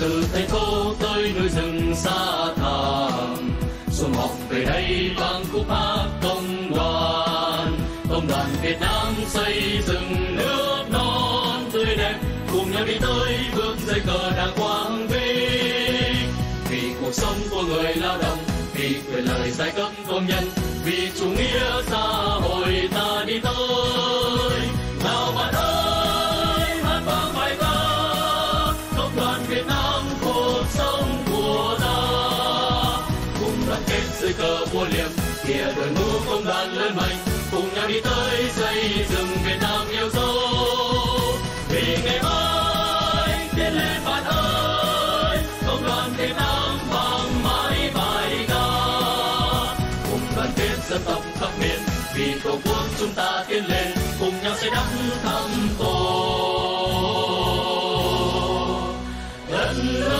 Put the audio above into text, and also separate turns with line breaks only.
từ thầy cô tới núi rừng xa thẳm. Xuân học về đây vang khúc hát công đoàn công đoàn Việt Nam xây dựng nước non tươi đẹp. Cùng nhau đi tới bước dây cờ đàng quang vinh vì cuộc sống của người lao động, vì quyền lợi giai cấp công nhân, vì chủ nghĩa xã hội ta đi tới. Đoàn kết dưới cờ vua liềm kia đội ngũ công đoàn lớn mạnh cùng nhau đi tới xây dựng Việt Nam yêu dấu. Vì ngày mai tiến lên bạn ơi, công đoàn Việt Nam vang mãi bài ca. Cùng đoàn kết dân tộc khắp miền, vì tổ quốc chúng ta tiến lên, cùng nhau xây đắp thắm tổ. Đất nước